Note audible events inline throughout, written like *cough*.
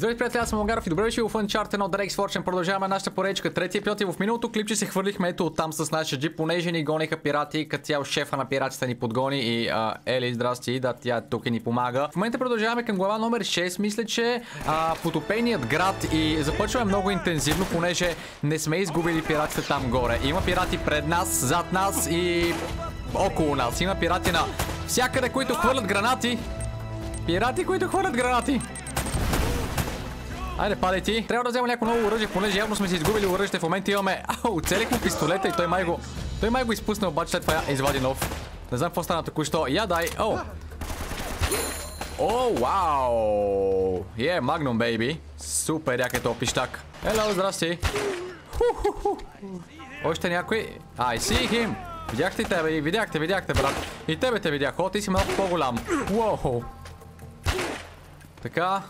Здравейте, приятели, аз съм Магаров и добре дошли в Uncharted 1 Drake's Fortune. Продължаваме нашата поречка. Третия епизод и в миналото клипче се хвърлихме ето оттам с нашия джип, понеже ни гониха пирати, като цял шефа на пиратите ни подгони и а, Ели, здрасти, да, тя тук и ни помага. В момента продължаваме към глава номер 6. Мисля, че а, потопеният град и започваме много интензивно, понеже не сме изгубили пиратите там горе. Има пирати пред нас, зад нас и около нас. Има пирати на всякъде, които хвърлят гранати. Пирати, които хвърлят гранати. Айде, падай ти. Трябва да взема някакво ново оръжие, понеже явно сме си изгубили оръжие. В момента имаме... *laughs* Ау, оцелихме пистолета и той май го... Той май го изпусна, обаче след това я извади нов. Не знам какво стана току-що. Я дай. О! О, вау! Е, Магнум, бейби. Супер, як е то пищак. Ело, здрасти. Още някой? I see him. Видяхте тебе и видяхте, видяхте, брат. И тебе те видях. О, ти си малко по-голям. Уоу. Така,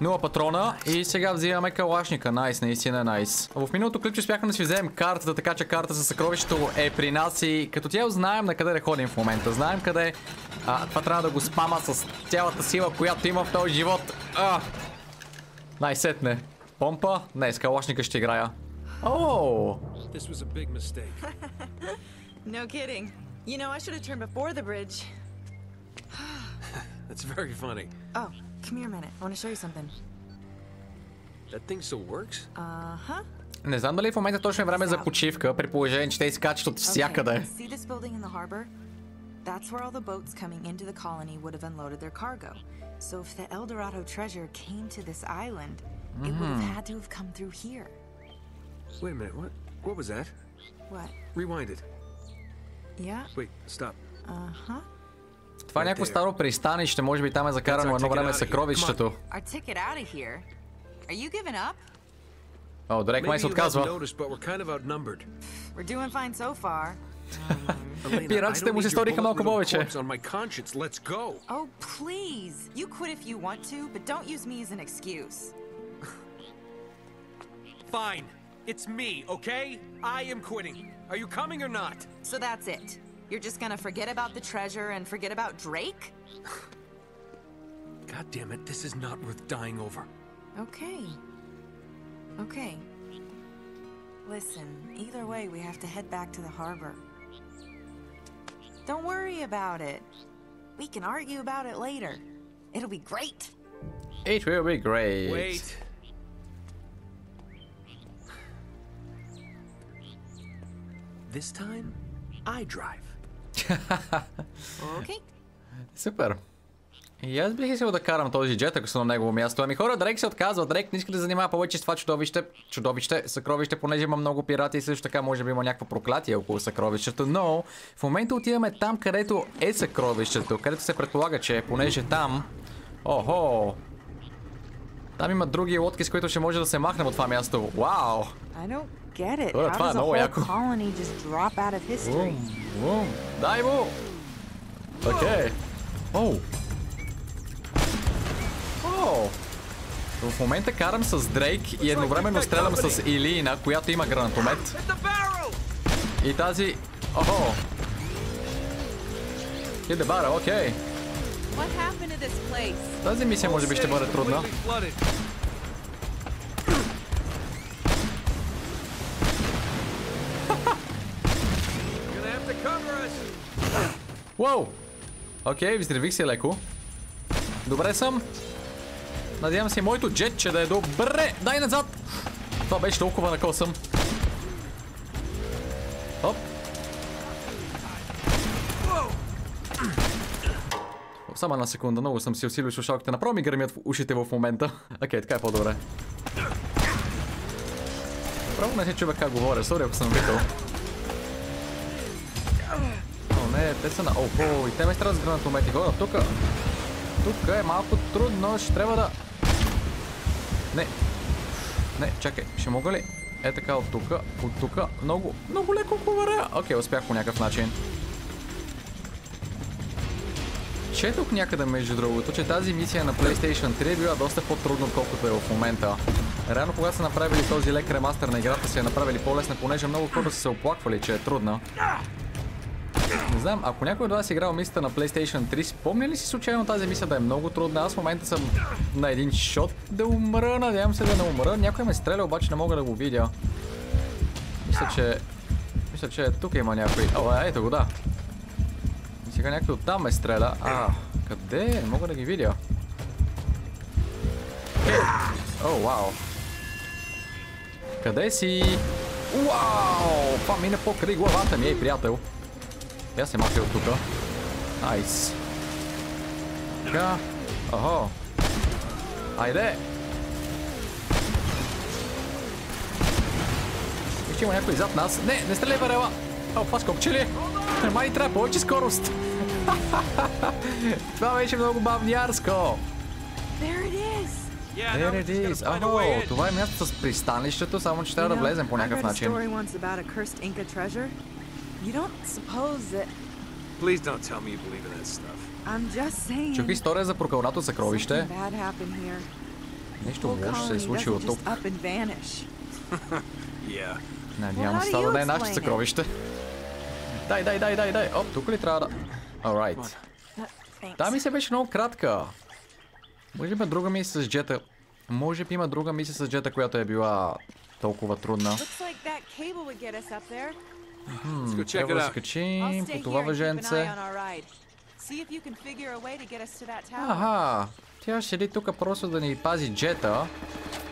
Нула патрона и сега взимаме калашника. Найс, наистина найс. В миналото клипче успяхме да си вземем картата, така че карта за съкровището е при нас и като цяло знаем на къде да ходим в момента. Знаем къде а, това трябва да го спама с цялата сила, която има в този живот. Най-сетне. Помпа? Не, с калашника ще играя. О! This was a big mistake. *laughs* No kidding. You know, I should have turned before the bridge. *laughs* That's very funny. Oh, come here a minute. I want to show you something. That thing still works? Uh huh. Не знам дали в момента точно е време за почивка, при положение, че те изкачат от всякъде. See this building in the harbor? That's where all the boats coming into the colony would have unloaded their cargo. So if the El Dorado treasure came to this island, it would have had to have come through here. Wait a minute, what? What was that? What? Rewind it. Yeah? Wait, stop. Uh huh. Това е някакво старо пристанище, може би там е закарано едно време съкровището. Our ticket out of here. Are you giving up? О, Дрейк май Maybe се you haven't отказва. noticed, but we're kind of outnumbered. We're doing fine so far. Elena, I Пиратите don't му се need your сториха bullet малко riddled повече. corpse on my conscience. Let's go. Oh, please. You quit if you want to, but don't use me as an excuse. Fine. It's me, okay? I am quitting. Are you coming or not? So that's it. You're just gonna forget about the treasure and forget about Drake? *sighs* God damn it, this is not worth dying over. Okay. Okay. Listen, either way, we have to head back to the harbor. Don't worry about it. We can argue about it later. It'll be great. It will be great. Wait. This time, I drive. Okay? Супер. И аз бих искал да карам този джет, ако съм на негово място. Ами хора, Дрейк се отказва. Дрейк не иска да занимава повече с това чудовище. Чудовище, съкровище, понеже има много пирати и също така може би има някакво проклятие около съкровището. Но в момента отиваме там, където е съкровището, където се предполага, че понеже там... Охо! Там има други лодки, с които ще може да се махнем от това място. Вау! Get it. Oh, How това е does a много whole яко. colony just drop out of history? Дай му! Окей. Оу. Оу. В момента карам с Дрейк и едновременно стрелям с Илина, която има гранатомет. И тази... Охо. Hit the barrel, окей. Place? Тази мисия може би ще бъде трудна. Уоу! Окей, взривих се леко. Добре съм. Надявам се моето джетче да е добре. Дай назад! Това беше толкова на косъм. Оп. Само една секунда, много съм си усилил слушалките. Направо ми гърмят в ушите в момента. Окей, така е по-добре. Право не се чува как говоря, сори ако съм викал. Не, те са на... Охо, и те ме стрелят с гранатомети. Хора, тука... Тук е малко трудно, ще трябва да... Не. Не, чакай, ще мога ли? Е така от тука, от тука. Много, много леко коваря. Окей, успях по някакъв начин. Четох някъде между другото, че тази мисия на PlayStation 3 е била доста по-трудна, отколкото е в момента. Реално, когато са направили този лек ремастър на играта, се е направили по-лесна, понеже много хора са се оплаквали, че е трудна. Не знам, ако някой от вас е играл мисията на PlayStation 3, спомня ли си случайно тази мисия да е много трудна? Аз в момента съм на един шот да умра, надявам се да не умра. Някой ме стреля, обаче не мога да го видя. Мисля, че... Мисля, че тук има някой. О, ето го, да. И сега някой оттам ме стреля. А, къде? Не мога да ги видя. Е! О, вау. Къде си? Вау! Това мине покрай главата ми, ей, приятел. Я се махай от тука. Найс. Така. Охо. Айде! Виж, има някой зад нас. Не, не стреляй барела! О, това скопче ли? Май трябва повече скорост. това беше много бавнярско. There it is! In. това е място с пристанището, само че трябва да влезем по някакъв начин. You don't suppose that... Please don't tell me you believe in that stuff. I'm just saying... Чух история за прокълнато съкровище. Something bad happened here. Нещо лошо се е случило тук. just up and vanish. *laughs* Yeah. Надявам се how това do да не е you нашето съкровище. Дай, дай, дай, дай, дай. Оп, тук ли трябва да... Alright. Thanks. Та мисия беше много кратка. Може би има друга мисия с джета. Може би има друга мисия с джета, която е била толкова трудна. Looks like that cable would get us up there. Check Трябва да се качим по това въженце. Аха, тя ще седи тук просто да ни пази джета.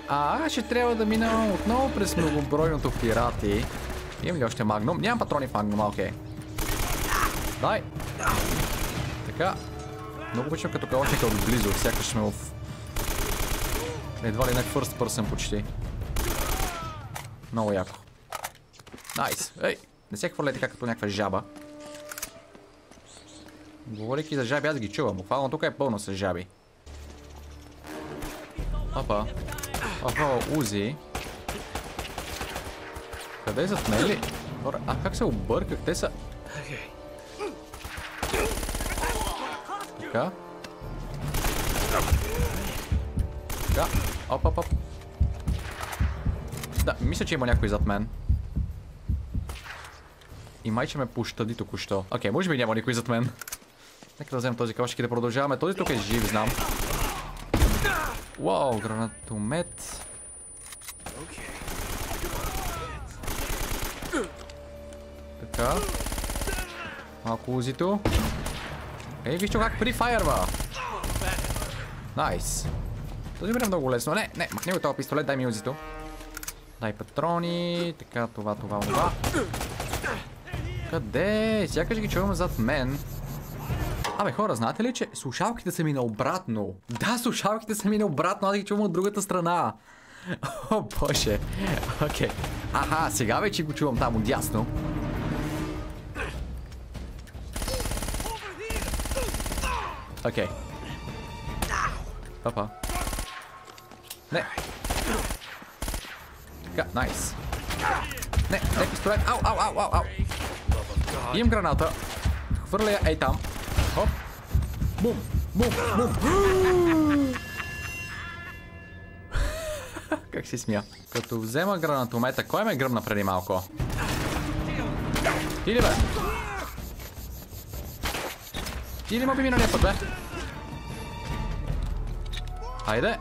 А аз ще трябва да мина отново през многобройното пирати. Имам ли още магнум? Нямам патрони в магнума, окей. Дай! Така. Много обичам като калашника отблизо, сякаш сме в... Едва ли не first person почти. Много яко. Найс. Ей! Не се хвърляй така като някаква жаба. Говорейки за жаби, аз ги чувам. Буквално тук е пълно с жаби. Опа. Охо, Узи. Къде е зад мен ли? Хора, А как се обърках? Те са... Така. Така. Оп, оп, оп. Да, мисля, че има някой зад мен. И май, че ме пощади току-що. Окей, може би няма никой зад мен. Нека да вземем този калашик и да продължаваме. Този тук е жив, знам. Вау, гранатомет. Okay. Така. Малко узито. Ей, вижте как прифайърва. Найс. Този ми е много лесно. Не, не, махни го този пистолет, дай ми узито. Дай патрони. Така, това, това, това. Къде? Сякаш ги чувам зад мен. Абе, хора, знаете ли, че слушалките са ми наобратно? Да, слушалките са ми наобратно, аз ги чувам от другата страна. О, боже. Окей. Аха, сега вече го чувам там отдясно. Окей. Папа. Не. Така, найс. Не, не пистолет. Ау, ау, ау, ау, ау. Имам граната. Хвърля я ей там. Хоп. Бум, бум, бум. *laughs* как си смя? Като взема гранатомета, кой ме гръмна преди малко? Ти бе? Ти ли би миналия път, бе? Хайде!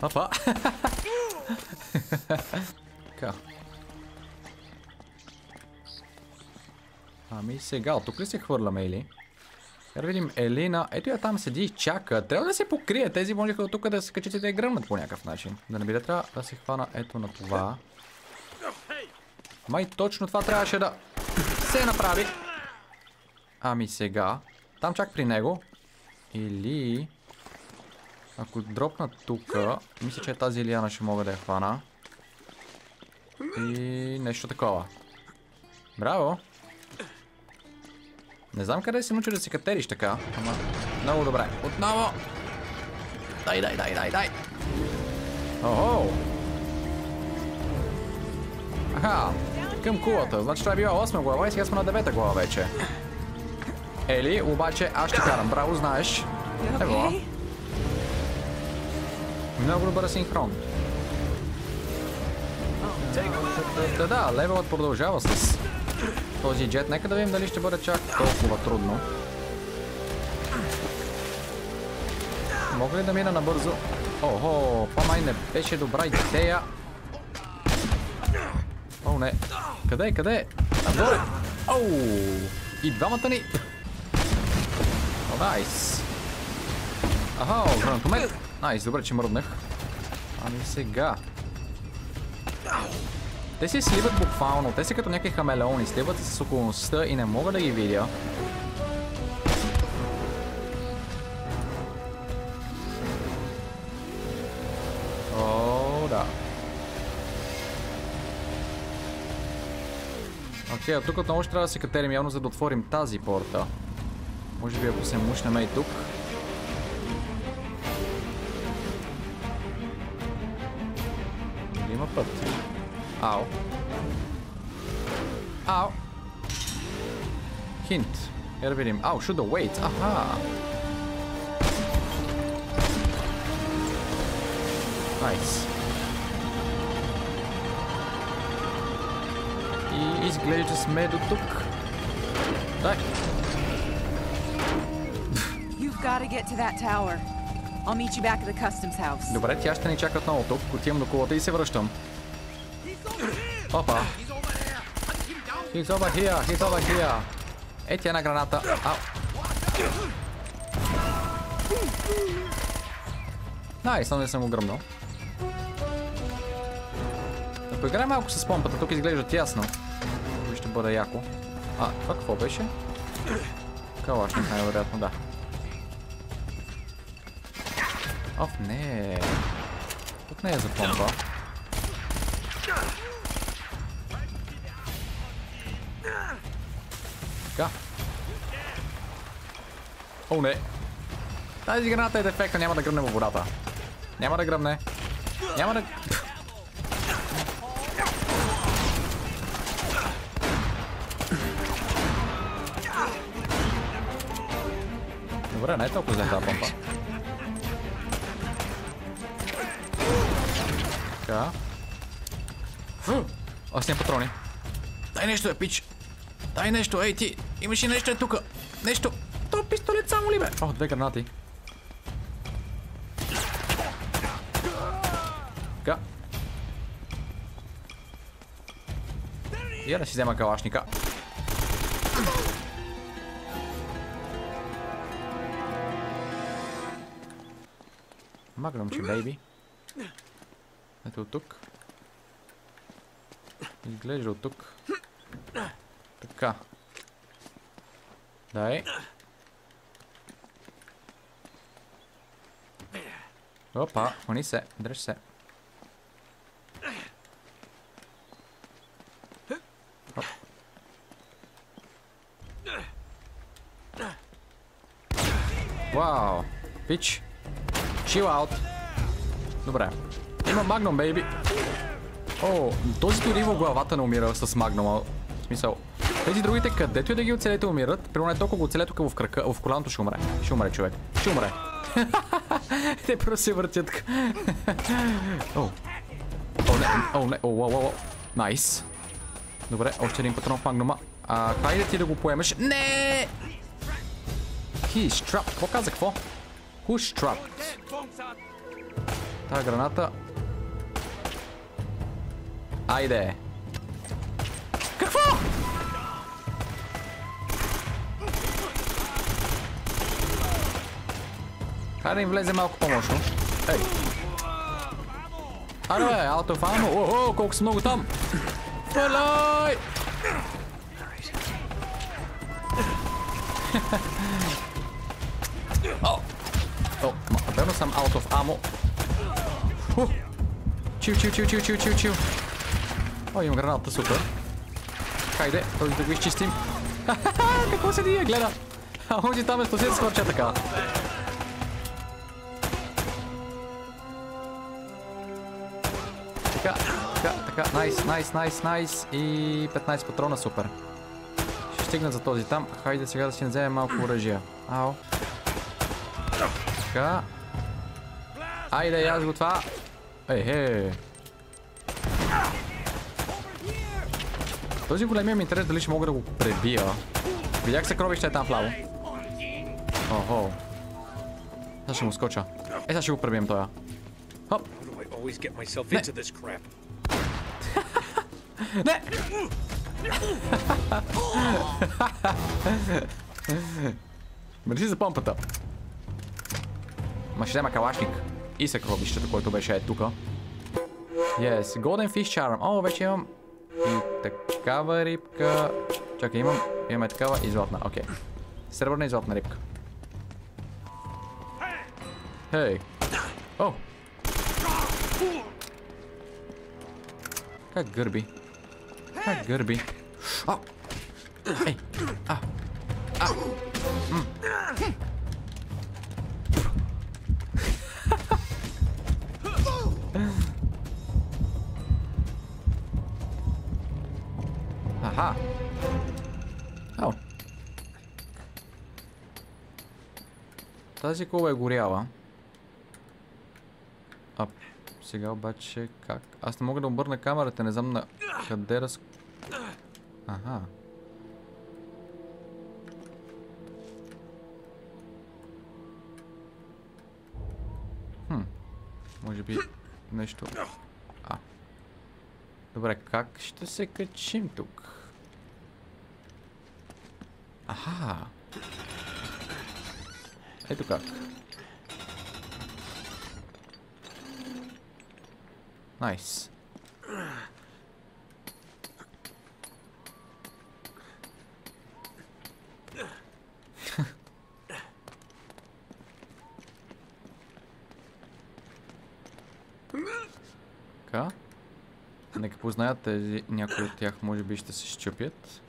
Папа! *laughs* *laughs* Така. Ами сега, тук ли се хвърляме или? Да видим Елина. Ето я там седи и чака. Трябва да се покрие. Тези можеха от тук да се качат и да я гръмнат по някакъв начин. Да не би да трябва да се хвана ето на това. Май точно това трябваше да се направи. Ами сега. Там чак при него. Или... Ако дропна тука, мисля, че тази лиана ще мога да я хвана. И нещо такова. Браво! Не знам къде се научи да се катериш така, ама много добре. Отново! Дай, дай, дай, дай, дай! Охо! Аха! Към кулата. Значи това е била 8 глава и сега сме на 9 глава вече. Ели, обаче аз ще карам. Браво, знаеш. Ево. Много добър синхрон. Да, да, левелът продължава с този джет. Нека да видим дали ще бъде чак толкова трудно. Мога ли да мина набързо? Охо, това май не беше добра идея. О, не. Къде къде е? Нагоре! Оу! И двамата ни... О, найс! Аха, гранатомет! Найс, добре, че мръднах. Ами сега... Те се сливат буквално. Те са като някакви хамелеони. Сливат с околността и не мога да ги видя. О, да. Окей, от тук отново ще трябва да се катерим явно, за да отворим тази порта. Може би ако се мушнем и тук. Ау. Хинт. Я да видим. Ау, should wait. Аха. Найс. И изглежда сме до тук. Дай. You've got to get to that tower. I'll meet you back at the customs house. Добре, тя ще ни чака отново тук. Отивам до колата и се връщам. Опа. He's over here, he's over here. Е, ти една граната. Ау. Найс, но не съм го. Да поиграем малко с помпата, тук изглежда тясно. Кой ще бъде яко. А, това какво беше? Калашник най-вероятно, да. Оф, не. Тук не е за помпа. О, не. Тази граната е дефектна, няма да гръмне във водата. Няма да гръмне. Няма да... Добре, не е толкова зле тази помпа. Така. Аз нямам патрони. Дай нещо, е, пич. Дай нещо, ей ти. Имаш и нещо е тука. Нещо. Бе? О, две гранати. Така. Я да си взема калашника. Магнумче, бейби. Ето от тук. Изглежда от тук. Така. Дай. Опа, хвани се, дръж се. Оп. Вау, пич. Chill out. Добре. Има магнум, бейби. О, този дори в главата не умира с магнума. В смисъл. Тези другите, където и да ги оцелете, умират. Примерно е толкова го оцеле тук в кръка, в коляното ще умре. Ще умре човек. Ще умре. *laughs* Те просто се въртят. *laughs* О. Не, о, не, о, о, о, о. Найс. Добре, още един патрон в магнума. А, хайде ти да го поемеш. Не! He's trapped. Какво каза, какво? Who's trapped? Тая граната Айде. Хайде да им влезе малко по-мощно. Ей. Аре, бе, out of ammo. О, о, колко са много там. Фалай! О, о, напевно съм out of ammo. Фу. Чил, чил, чил, чил, чил, чил, чил. О, имам граната, супер. Хайде, този да го изчистим. *laughs* Какво се дие, гледа? А онзи там е съсед скорча така. Така, найс, найс, найс, найс. И 15 патрона, супер. Ще стигна за този там. Хайде сега да си вземем малко оръжие. Ао. Така. Айде, аз го това. Ей, хе. Този големия ми интерес дали ще мога да го пребия. Видях съкровище е там вляво. Охо. Сега ще му скоча. Е, сега ще го пребием тоя. Хоп. Не! Мерси за помпата. Ма ще взема калашник. И съкровището, който беше е тука. Yes, Golden Fish Charm. О, вече имам и такава рибка. Чакай, имам, имаме такава и златна. Окей. Сребърна и златна рибка. Хей. О! Как гърби? Как гърби? А! Ей! А! А! М. Аха! Ау! Тази кула е горяла. А сега обаче как? Аз не мога да обърна камерата, не знам на къде раз... Аха. Хм. Може би нещо... А. Добре, как ще се качим тук? Аха. Ето как. Така. Нека познаят тези, някои от тях може би ще се щупят.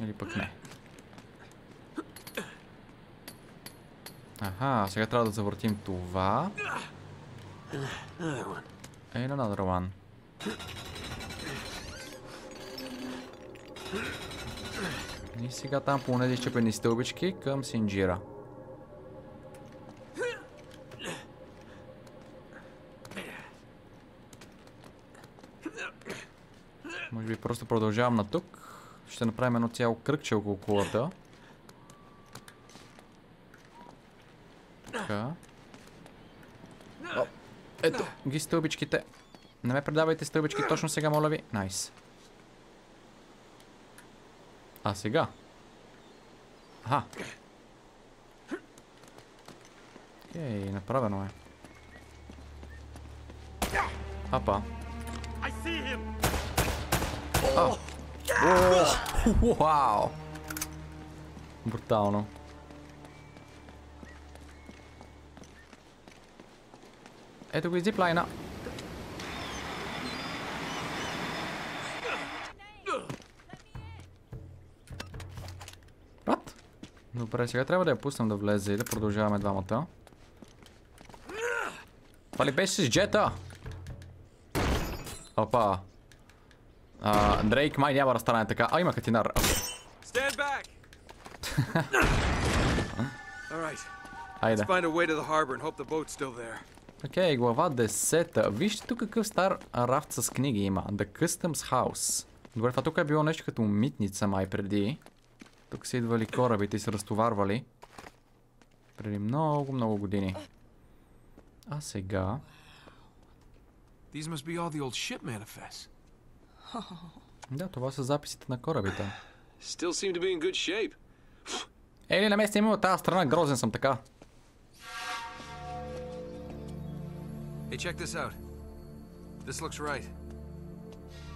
Или пък не. Аха, сега трябва да завъртим това. And another one. И сега там по тези щепени стълбички към Синджира. Може би просто продължавам на тук. Ще направим едно цяло кръгче около кулата. Така. О, ето ги стълбичките. Не ме предавайте стълбички точно сега, моля ви. Найс. А сега? Аха. Окей, направено е. Апа. I see him! О! Вау! Брутално. Ето го и зиплайна. What? Добре, сега трябва да я пуснем да влезе и да продължаваме двамата. Това ли беше с джета? Опа. А, Дрейк май няма да стане така. А, има катинар. *laughs* Айде. Окей, глава 10. Вижте тук какъв стар рафт с книги има. The Customs House. Добре, това тук е било нещо като митница май преди. Тук са идвали корабите и се разтоварвали. Преди много, много години. А сега... These must be all the old ship manifests. *laughs* Да, това са записите на корабите. Still seem to be in good shape. Ели, на месте има от тази страна, грозен съм така. Hey, check this out. This looks right.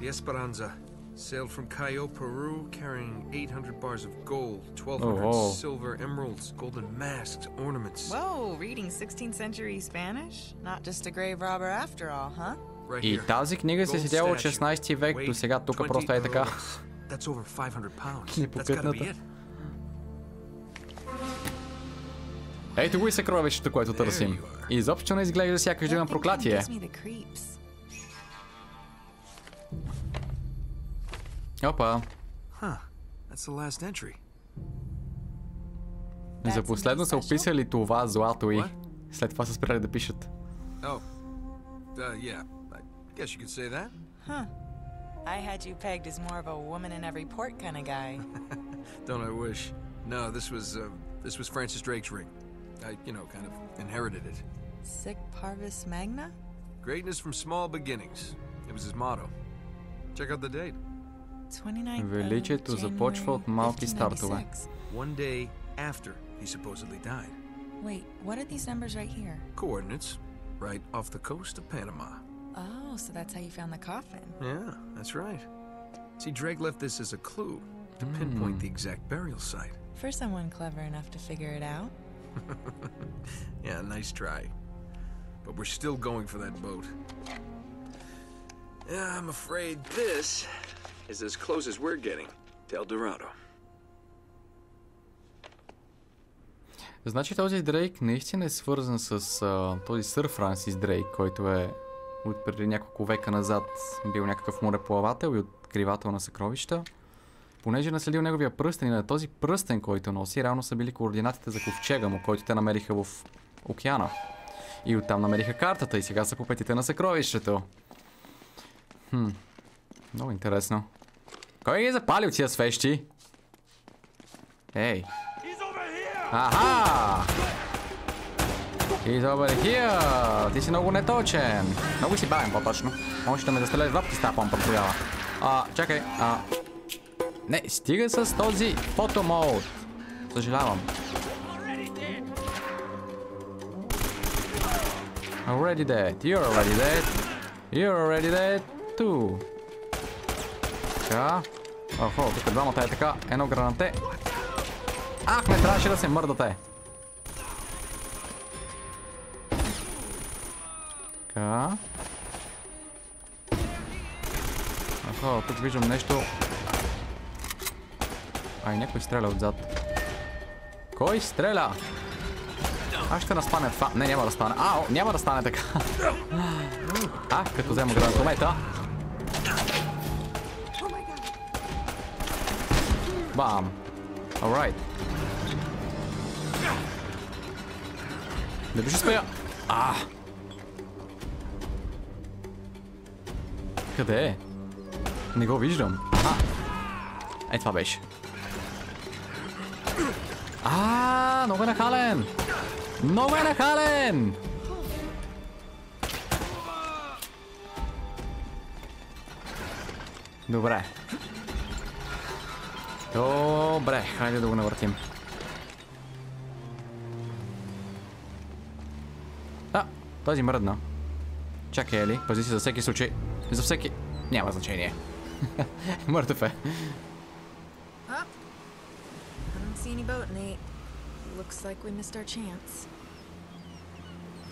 The Esperanza sailed from Cayo, Peru, carrying 800 bars of gold, 1,200 Oh. silver emeralds, golden masks, ornaments. Whoa, reading 16th century Spanish? Not just a grave robber after all, huh? И тази книга се седяла от statue. 16 век до сега, тук 20 просто е така. euros. That's over 500 pounds. That's gotta be Непокътната. Ето го и съкровището, което търсим. Изобщо не изглежда сякаш да има проклятие. Опа. За последно са описали това злато и след това са спряли да пишат. Oh. Uh, yeah. I guess you could say that. I had you pegged as more of a woman in every port kind of guy. *laughs* Don't I wish? No, this was uh, this was Francis Drake's ring. I, you know, kind of inherited it. Sic parvis magna? Greatness from small beginnings. It was his motto. Check out the date. 29th of Величието започва от малки January, стартове. 1596. One day after he supposedly died. Wait, what are these numbers right here? Coordinates, right off the coast of Panama. Oh, so that's how you found the coffin. Yeah, that's right. See, Drake left this as a clue to pinpoint the exact burial site. For someone clever enough to figure it out. *laughs* Yeah, nice try. But we're still going for that boat. Yeah, I'm afraid this is as close as we're getting to El Dorado. Значи този Дрейк наистина е свързан с а, този сър Франсис Дрейк, който е от преди няколко века назад бил някакъв мореплавател и откривател на съкровища. Понеже наследил неговия пръстен и на този пръстен, който носи, реално са били координатите за ковчега му, който те намериха в океана. И оттам намериха картата и сега са по петите на съкровището. Хм, много интересно. Кой ги е запалил тия свещи? Ей, Аха! И добър хия! Ти си много неточен. Много си бавен по-точно. Може да ме застреляш два пъти с тази помпа тогава. А, чакай. А... Не, стига с този фотомод. Съжалявам. Already dead. You're already dead. You're already dead too. Така. Охо, тук двамата е така. Едно гранате. Ах, не трябваше да се мърдате. Така. Охо, тук виждам нещо. Ай, някой стреля отзад. Кой стреля? Аз ще настане това. Не, няма да стане. Ао, няма да стане така. *laughs* А, като взема гранатомета. Бам. Alright. Не беше спея. А! Къде е? Не го виждам. Аха. Е, това беше. А, много е нахален! Много е нахален! Добре. Добре, хайде да го навъртим. А, този мръдна. Чакай, Ели, пази си за всеки случай. За всеки... Няма значение. Мъртъв е. I don't see any boat, Nate. Looks like we missed our chance.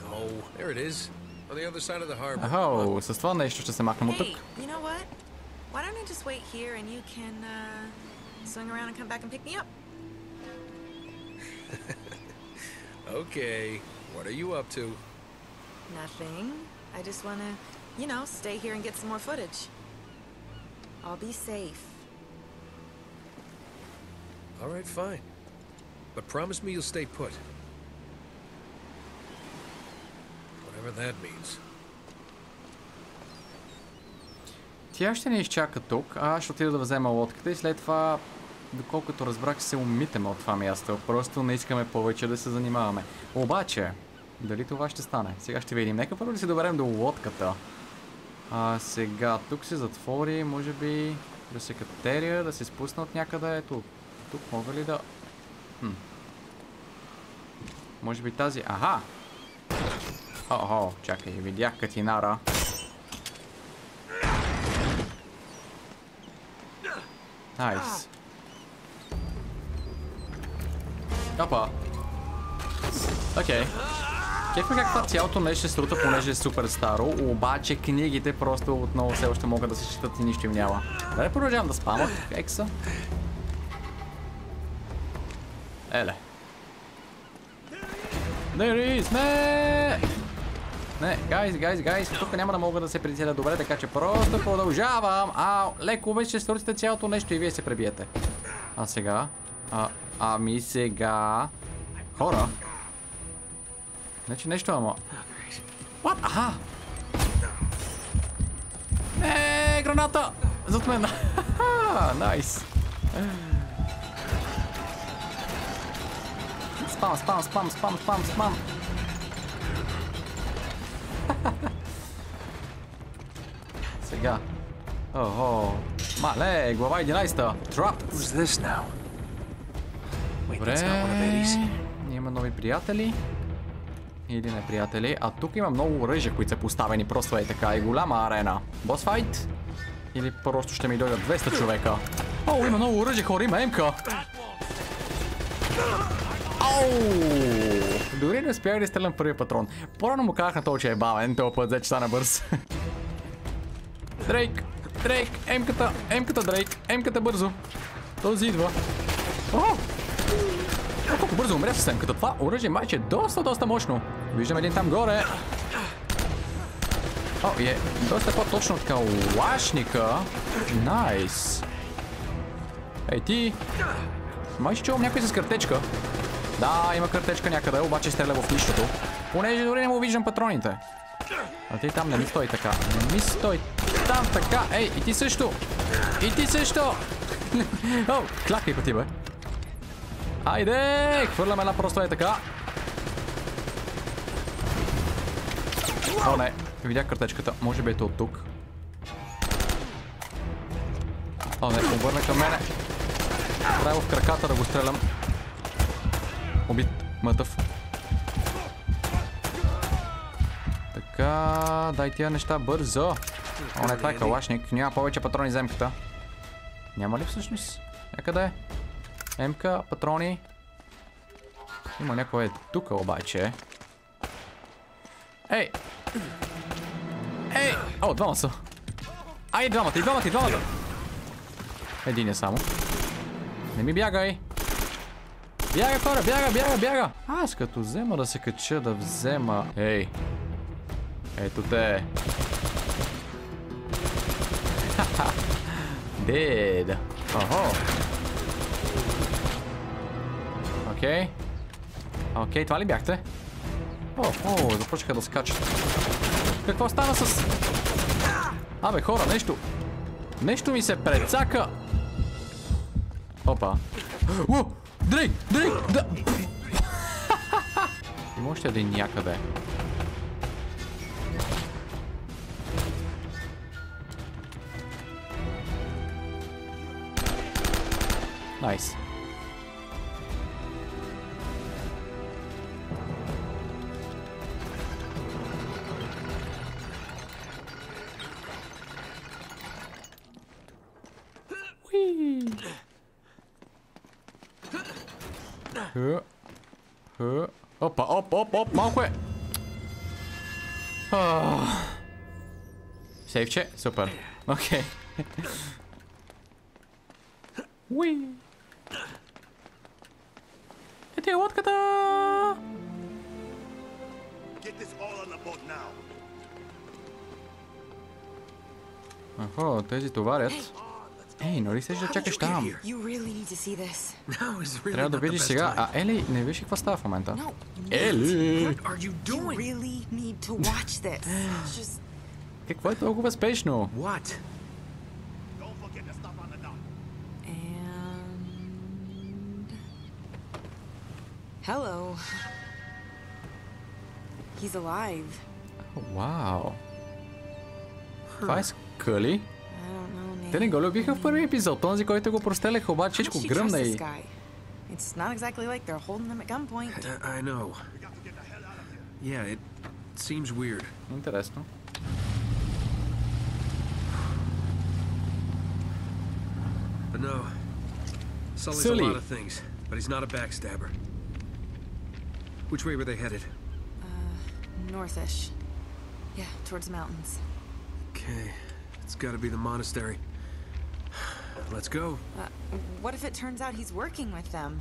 No, there it is. On the other side of the harbor. Ахо, с това нещо ще се махнем от тук. Hey, you know what? Why don't I just wait here and you can uh, swing around and come back and pick me up? *laughs* Okay, what are you up to? Nothing. I just want to, you know, stay here and get some more footage. I'll be safe. All right, fine. But promise me you'll stay put. Whatever that means. Тя ще ни изчака тук, а аз ще отида да взема лодката и след това, доколкото разбрах, се умитаме от това място. Просто не искаме повече да се занимаваме. Обаче, дали това ще стане? Сега ще видим. Нека първо да се доберем до лодката. А сега, тук се затвори, може би да се катерия, да се спусна от някъде. Ето, тук мога ли да... Хм. Може би тази... Аха! Охо, чакай, видях катинара. Найс. Опа. Окей. Кефа как това цялото нещо се срута, понеже е супер старо, обаче книгите просто отново все още могат да се четат и нищо им няма. Дали продължавам да спамат екса? Еле. There is, не! Не, гайз, гайз, гайз, тук няма да мога да се прицеля добре, така че просто продължавам. А, леко вече сторите цялото нещо и вие се пребиете. А сега? А, ами сега... Хора? Значи нещо, ама... What? Аха! Не, граната! Зад мен! Найс! Спам, спам, спам, спам, спам, спам! *laughs* Сега. Охо. Мале, глава 11-та. Trapped. Who's this now? Добре. Има нови приятели. Или не приятели. А тук има много оръжия, които са поставени просто е така. И голяма арена. Бос файт? Или просто ще ми дойдат 200 човека? О, има много оръжие, хора, има емка. Ау! Дори не успях да изстрелям първия патрон. По-рано му казах на този, че е бавен, този път взе, че стана бърз. Дрейк! Дрейк! Емката! Емката, Дрейк! Емката бързо! Този идва. О! Колко бързо умря с емката. Това оръжие майче е доста, доста мощно. Виждам един там горе. О, е доста по-точно от калашника. Найс. Ей ти. Май ще чувам някой с картечка. Да, има картечка някъде, обаче стреля в нищото. Понеже дори не му виждам патроните. А ти там не ми стой така. Не ми стой там така. Ей, и ти също. И ти също. *laughs* О, клакай по ти, бе. Хайде! Хвърляме една просто е така. О, не. Видях картечката. Може би ето от тук. О, не. Обърна към мене. Трябва в краката да го стрелям. Убит. Мътъв. Така, дай тия неща бързо. О, не, това е калашник. Няма повече патрони за емката. Няма ли всъщност? Някъде е. МК, патрони. Има някой е тук обаче. Ей! Ей! О, двама са. Ай, двамата, и двамата, и двамата. Един е само. Не ми бягай. Бяга, хора, бяга, бяга, бяга. Аз като взема да се кача да взема... Ей. Ето те. Дед. Охо. Окей. Окей, това ли бяхте? О, о, започнаха да скачат. Какво стана с... Абе, хора, нещо... Нещо ми се прецака. Опа. О, Дрейк, Дрейк, да... *laughs* Има още един някъде. Найс. Уи. Малко е. Ах. Сейфче, супер. Окей. Уи. Ето е лодката! Get this all on the boat now. Ахо, тези товарят. Ей, нали се да чакаш там? Трябва да видиш сега. А Ели, не виж какво става в момента? No, you need Ели! What are you You doing? really need to watch this. It's Just Какво е толкова спешно? Hello. He's alive. Вау. Това е скъли. I don't know, Те не Nate. го любиха в първи епизод. Този, който го простреляха, обаче How всичко does she гръмна trust и... this guy? It's not exactly like they're holding them at gunpoint. I, I know. Yeah, it seems weird. Интересно. But no. Sully's Sully. a lot of things, but he's not a backstabber. Which way were they headed? Northish. Yeah, towards the mountains. Okay, it's gotta be the monastery. Let's go. Uh, what if it turns out he's working with them?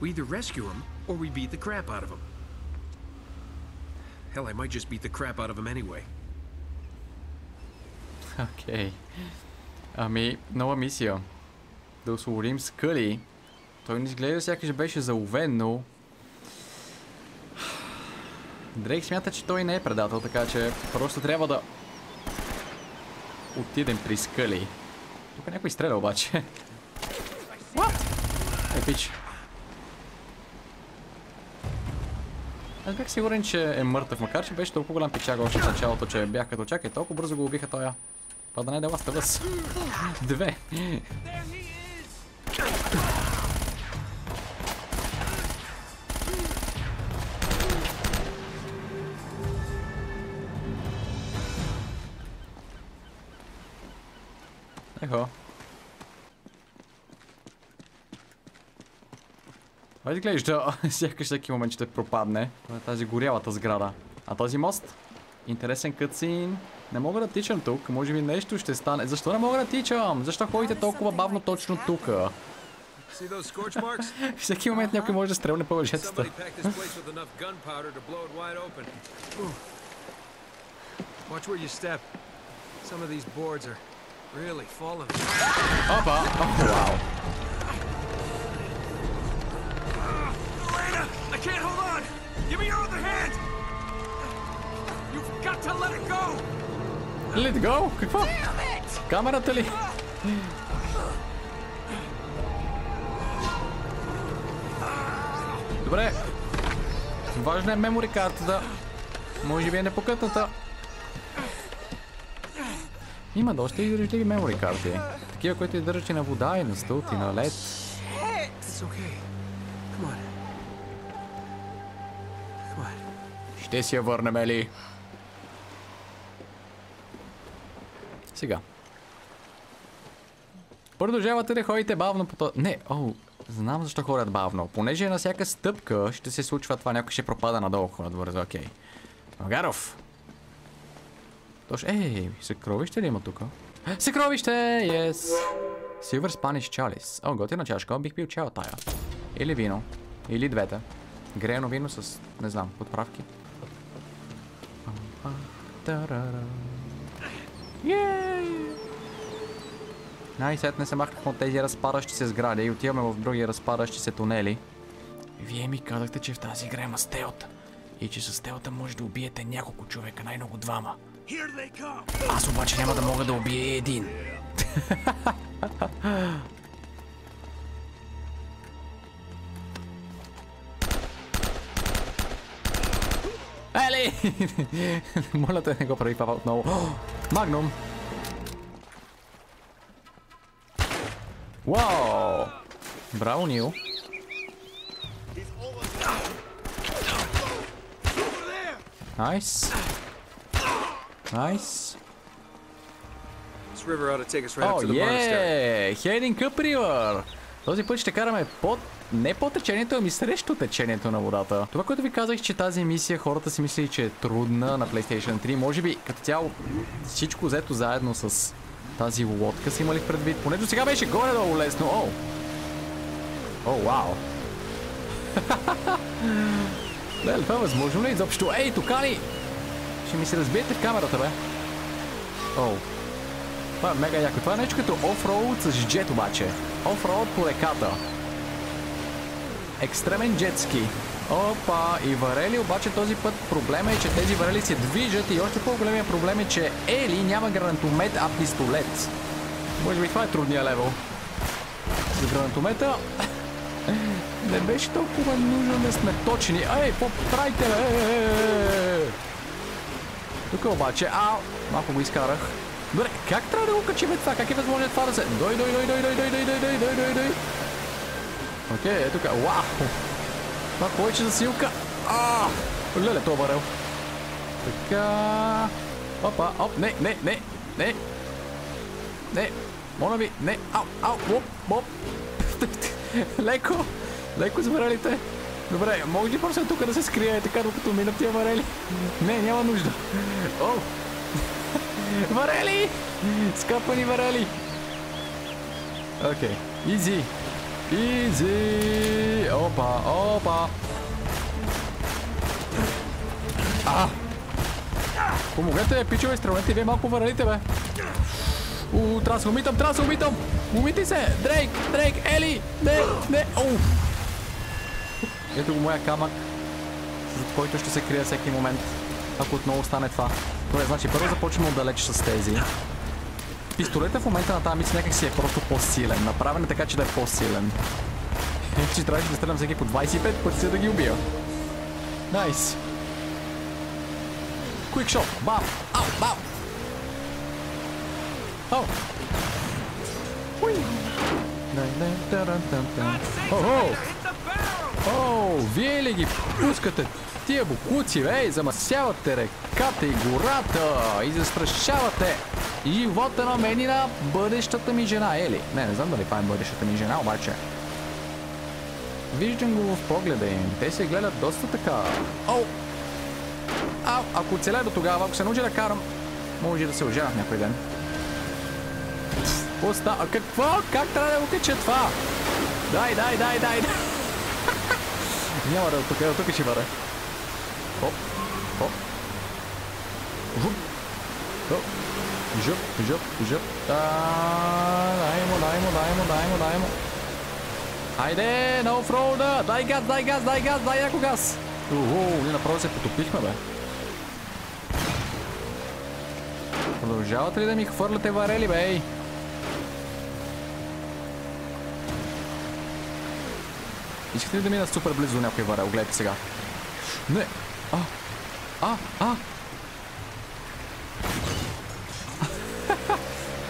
We either rescue him, or we beat the crap out of him. Hell, I might just beat the crap out of him anyway. Окей. Ами, нова мисия. Да освободим Скъли. Той ни изгледа сякаш беше заловен, но... Дрейк смята, че той не е предател, така че просто трябва да отидем при Скъли. Тук някой стреля обаче. Пич. Аз бях сигурен, че е мъртъв, макар че беше толкова голям пичага още в началото, че бях като чакай, толкова бързо го убиха тоя. Това да не е дела стъвъс. Две. Това изглежда *laughs* сякаш всеки момент ще пропадне. Това е тази горялата сграда. А този мост? Интересен кътсин. Не мога да тичам тук. Може би нещо ще стане. Защо не мога да тичам? Защо ходите толкова бавно точно тук? *laughs* Всеки момент някой може да стрелне по въжетата. Somebody packed this can't hold on! Give me your other hand! You've got to let it go! Let go! Какво? Камерата ли? Добре. Важна е мемори картата. Може би е непокътната. Има доста издържливи мемори карти. Такива, които издържат и на вода, и на студ, и на лед. It's okay. Ще си я върнем, Ели. Сега. Продължавате да ходите бавно по този... Не, о, знам защо ходят бавно. Понеже на всяка стъпка ще се случва това, някой ще пропада надолу ходят бързо, окей. Магаров! Тош, ей, съкровище ли има тук? Съкровище, yes! Silver Spanish Chalice. О, готина чашка, бих пил чао тая. Или вино. Или двете. Греено вино с, не знам, подправки. Най-сетне се махнахме от тези разпадащи се сгради и отиваме в други разпадащи се тунели. Вие ми казахте, че в тази игра има стелта. И че с стелта може да убиете няколко човека, най-много двама. Аз обаче няма да мога да убия един. *laughs* Eli! Można to jednego prawie pawałtnął. Oh! Magnum! Wow! Brownił. Nice. Nice. This river ought to take us right oh, up to the yeah. Heading up river. Този път ще караме под не по течението, ами срещу течението на водата. Това, което ви казах, че тази мисия хората си мислили, че е трудна на PlayStation 3. Може би като цяло всичко взето заедно с тази лодка си имали предвид. Поне до сега беше горе-долу лесно. О! О, вау! *laughs* Леле, това е възможно ли изобщо? Ей, тукани! Ще ми се разбиете в камерата, бе. О, това е мега яко. Това е нещо като офроуд с джет обаче. Офроуд по реката. Екстремен джетски. Опа, и варели, обаче този път проблема е, че тези варели се движат и още по-големия проблем е, че Ели няма гранатомет, а пистолет. Може би това е трудния левел. За гранатомета не беше толкова нужно да сме точни. Ей, какво правите, бе? Тук обаче, ау, малко го изкарах. Добре, как трябва да го качим това? Как е възможно това да се... Дой, дой, дой, дой, дой, дой, дой, дой, дой, дой, дой, дой. Окей, ето тук. Вау! Това повече засилка. А! Леле, това варел. Така... Опа, оп, не, не, не, не. Не, моля ви, не, ау, ау, оп, оп. леко, леко с варелите. Добре, може ли просто тук да се скрия така, докато минат тия варели? Не, няма нужда. О! Варели! Скапани варели! Окей, изи. Изи! Опа, опа! А! Помогете, пичове, стрелнете вие малко варелите, бе! У, трябва да се умитам, трябва да се умитам! Умити се! Дрейк, Дрейк, Ели! Не, не, оу! Ето го моя камък, зад който ще се крия всеки момент, ако отново стане това. Добре, значи първо започваме отдалеч с тези. Пистолета в момента на тази мисия някак си е просто по-силен. Направен е така, че да е по-силен. Е, че трябваше да стрелям всеки по 25 пъти, за да ги убия. Найс. Quick shot. Бам. Ау, бам. Ау. Уй. Охо! О, вие ли ги пускате тия букуци, бе, замасявате реката и гората и застрашавате живота на мен и на бъдещата ми жена, ели? Не, не знам дали това е бъдещата ми жена, обаче. Виждам го в погледа им. Те се гледат доста така. О! Ау, ако оцеля до тогава, ако се науча да карам, може да се ожена в някой ден. Оста... А какво? Как трябва да го кача това? Дай, дай, дай, дай. *laughs* Няма да е тук, тук ще бъде. Оп, оп. Оп. Жуп. Да, дай му, дай му, дай му, дай му, дай му. Хайде, на офроуда! Дай газ, дай газ, дай газ, дай яко газ! Уху, ние направо се потопихме, бе. Продължавате ли да ми хвърляте варели, бе? Искате ли да мина супер близо до някой варел? Гледайте сега. Не! А! А! А!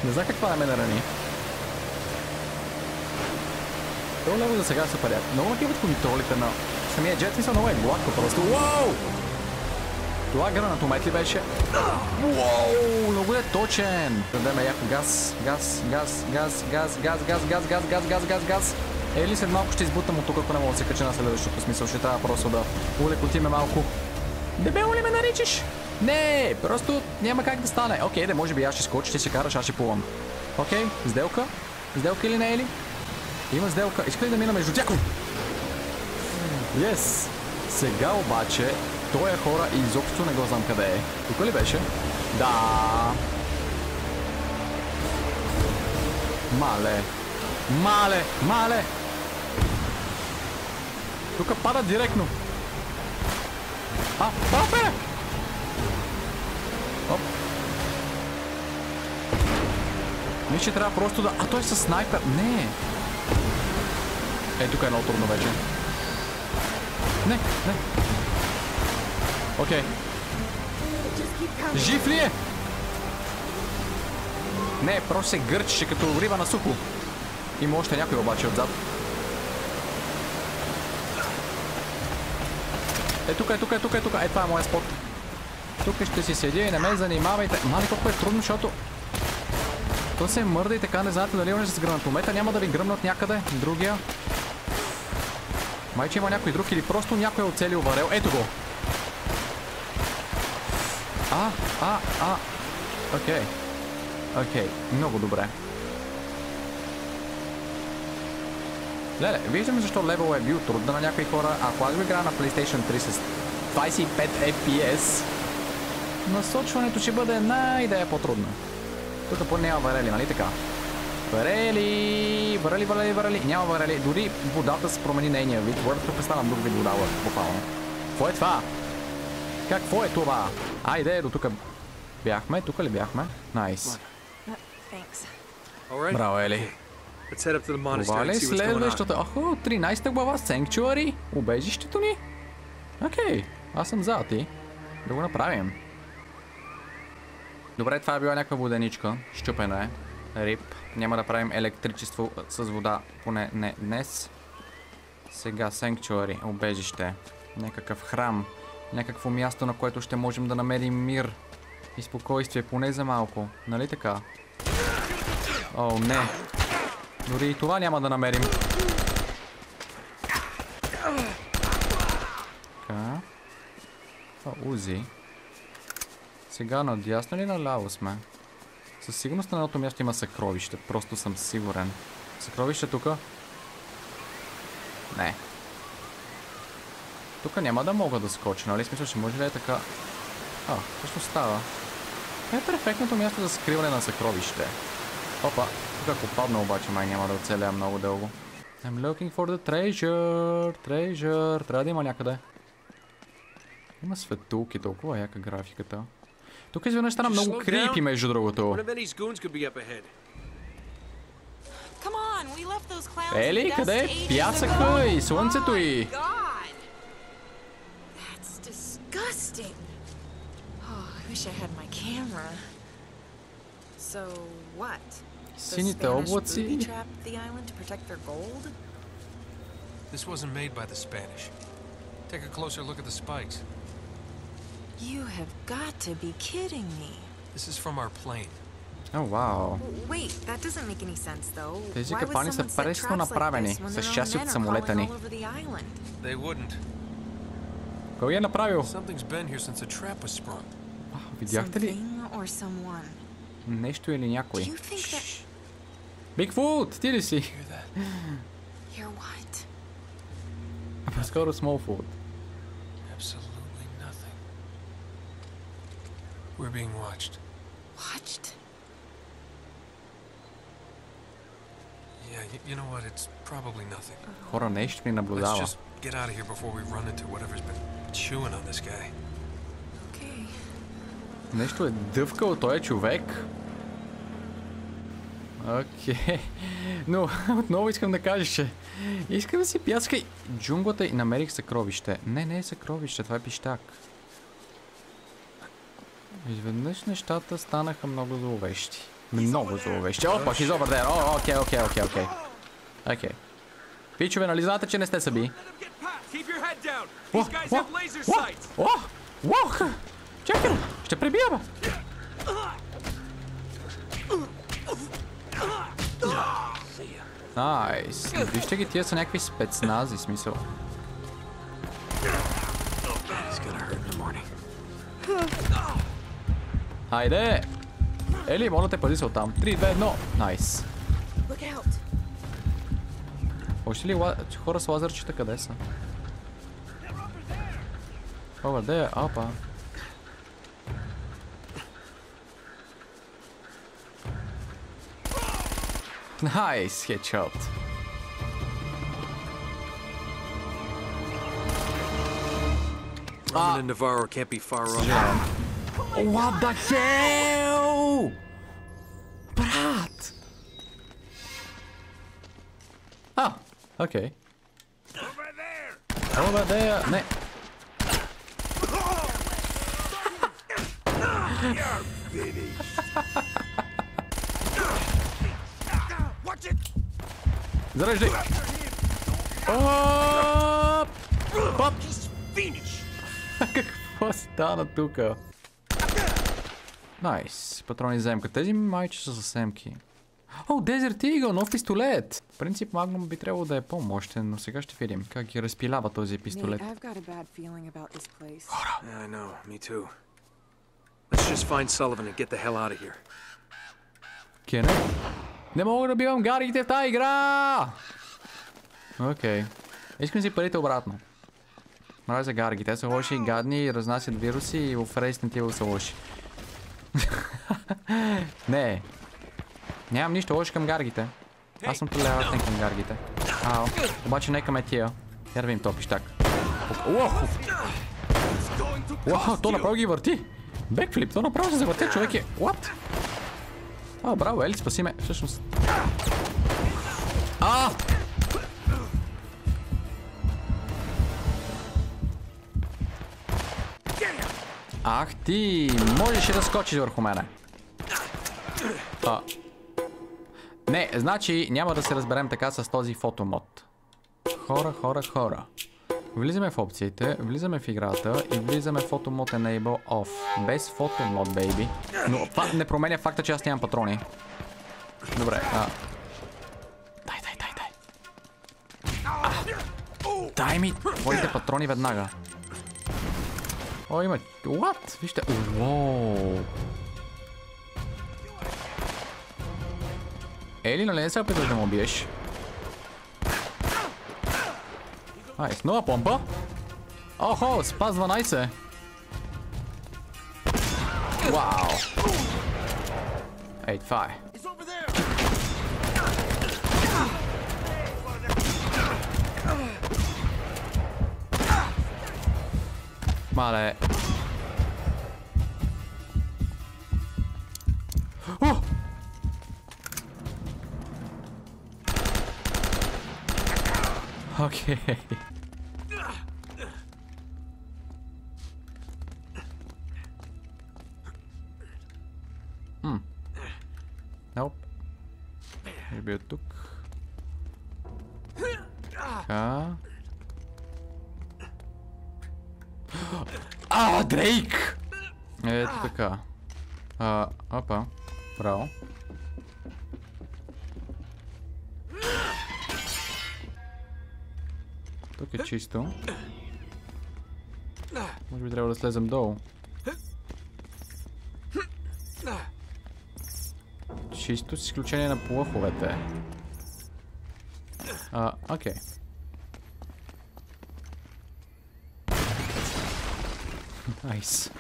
Не знам каква е ме нарани. Това лево за сега е супер як. Много накиват контролите на самия джет, мисля, много е гладко просто. Уау! Това гранатомет ли беше? Уау! Много е точен! Дадеме яко газ, газ, газ, газ, газ, газ, газ, газ, газ, газ, газ, газ, газ. Ели след малко ще избутам от тук, ако не мога да се кача на следващото смисъл. Ще трябва просто да улекотиме малко. Дебело ли ме наричаш? Не, просто няма как да стане. Окей, да може би аз ще скоча, ще се караш, аз ще плувам. Окей, сделка? Сделка или не е ли? Има сделка. Иска ли да мина между тях? Yes. Сега обаче, той е хора изобщо не го знам къде е. Тук ли беше? Да. Мале. Мале, мале. Тук пада директно. А, папе! Оп. Мисля, че трябва просто да... А той е със снайпер. Не. Е, тук е много трудно вече. Не, не. Окей. Жив ли е? Не, просто се гърчеше като риба на сухо. Има още някой обаче отзад. Е, тук е, тук е, тук е, тук е. Е, това е моят спот. Тук ще си седя и не ме занимавайте. Мали, колко е трудно, защото... То се мърда и така, не знаете дали имаш с гранатомета, няма да ви гръмнат някъде. Другия. Майче има някой друг или просто някой е оцелил варел. Ето го. А, а, а. Окей. Окей, много добре. Леле, виждаме защо левел е бил трудно на някои хора. Ако аз го играя на PlayStation 3 с 25 FPS, насочването ще бъде най-да е по-трудно. Тук поне няма варели, нали така? Варели, варели, варели, варели. Няма варели. Дори водата се промени нейния вид. Водата тук стана друг вид вода, буквално. Какво е това? Какво е това? Айде, до тук бяхме. Тук ли бяхме? Найс. Браво, Ели. Това ли е следващата? Охо, 13 глава Sanctuary. Убежището ни? Окей, аз съм за, ти. Да го направим. Добре, това е била някаква воденичка. Щупено е. Рип. Няма да правим електричество с вода, поне не днес. Сега Sanctuary, убежище. Някакъв храм. Някакво място, на което ще можем да намерим мир и спокойствие, поне за малко. Нали така? О, не. Дори и това няма да намерим. Така. О, Узи. Сега надясно ли наляво сме? Със сигурност на едното място има съкровище. Просто съм сигурен. Съкровище тука? Не. Тук няма да мога да скоча, нали? Смисъл, ще може ли е така... А, какво става? е перфектното място за скриване на съкровище. Опа, тук ако падна обаче май няма да оцеля много дълго. I'm looking for the treasure, treasure. Трябва да има някъде. Има светулки, толкова яка графиката. Тук изведнъж стана много крипи, между другото. Ели, къде е пясъка и слънцето и... Oh, Сините облаци... This wasn't made by the Spanish. Take a closer look at the spikes. You have got to be kidding me. This is from our plane. О, вау. Wait, that doesn't make any sense though. Тези Why would капани са someone set пресно traps like направени, this when с their own части от men are самолета crawling ни. all over the island? They wouldn't. Кой е направил? Something's been here since a trap was sprung. Видяхте ли Something or someone? нещо или Do някой? you think that Бигфут, ти ли си? Hear that? you're what? По-скоро Смолфут. We're being watched. Watched? Yeah, y- you know what? It's probably nothing. Хора, нещо ми Let's наблюдава. just get out of here before we run into whatever's been chewing on this guy. Okay. Нещо е дъвкал този човек. Окей. Но отново искам да кажа, че искам да си пяска и джунглата и намерих съкровище. Не, не е съкровище, това е пищак. Изведнъж нещата станаха много зловещи. Много зловещи. Опа, he's over there. О, окей, окей, окей, окей. Окей. Пичове, нали знаете, че не сте съби? О, о, о. О! О! Ще пребия, бе! Найс. Вижте ги, тия са някакви спецнази, смисъл. Хайде! Ели, моля те, пази се оттам. 3, 2, 1. Найс. Look out! Още ли ла... хора с лазерчета къде са? Over there, апа. Найс, хедшот. Roman and Navarro can't be far off. What the hell? Брат! А, окей. Over there! Over there. Не. Watch it! Зареждай. Оп! Пап! Finish! Какво стана тука? Найс. Патрони за емка. Тези майче са за семки. О, Desert Eagle, нов пистолет! В принцип Magnum би трябвало да е по-мощен, но сега ще видим как ги разпилява този пистолет. Place. Yeah? Не мога да бивам гарите в тази игра! Окей. Искам си парите обратно. Мразя гарги. Те са лоши и гадни и разнасят вируси и в Resident Evil са лоши. *laughs* Не. Нямам нищо лошо към гаргите. Аз съм толерантен към гаргите. Ао. Обаче не към е тия. Я да видим то пищак. Уау! Уау, то направо ги върти! Бекфлип, то направо се завърти човек е. What? А, браво, Ели, спаси ме. Всъщност. А! Ах ти, можеш да скочиш върху мене. А. Не, значи няма да се разберем така с този фотомод. Хора, хора, хора. Влизаме в опциите, влизаме в играта и влизаме в фотомод Enable Off. Без фотомод, baby. Но това не променя факта, че аз нямам патрони. Добре, а... Дай, дай, дай, дай. А! Дай ми твоите патрони веднага. О, има... What? Вижте... Уоу. Ели, нали не се опитваш да му убиеш? Найс, нова помпа. Охо, спас 12. Вау. Ей, това е. Maar nej. Oh! Okej. Okay. Дрейк! Ето така. А, опа. Браво. Тук е чисто. Може би трябва да слезем долу. Чисто с изключение на плъховете. А, окей. Найс.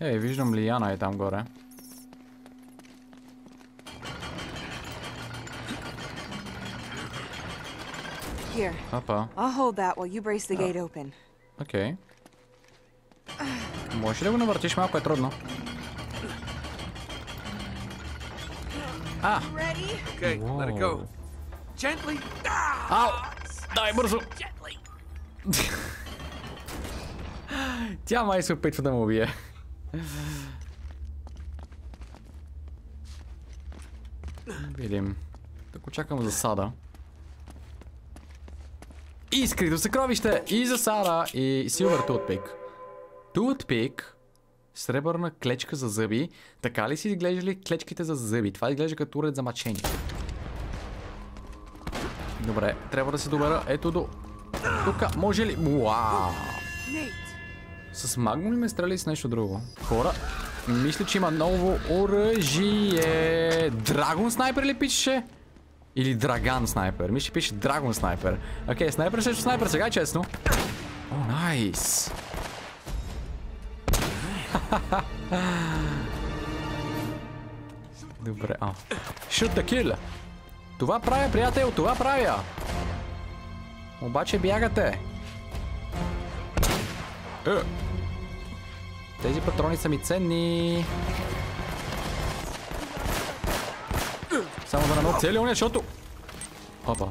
Ей, виждам Лияна е там горе. Here, Опа, I'll hold that while you brace the gate open. окей. Може ли да го навъртиш малко е трудно? А! Ready? Okay, let it go. Wow. Gently. Ау! Дай бързо! Тя май се опитва да му убие. Видим. Тук очаквам засада. И скрито съкровище! И засада! И Silver Toothpick. Toothpick. Сребърна клечка за зъби. Така ли си изглеждали клечките за зъби? Това изглежда като уред за мъчение. Добре, трябва да се добера ето до... Тук, може ли? Уау! С магмо ли ме стреля с нещо друго? Хора, мисля, че има ново оръжие. Драгон снайпер ли пишеше? Или Драган снайпер? Мисля, че пише Драгон снайпер. Окей, снайпер срещу снайпер, сега е честно. О, найс. *laughs* Добре, а. Shoot the kill. Това правя, приятел, това правя. Обаче бягате. Е. Тези патрони са ми ценни. Само да намал целия уния, защото... Опа.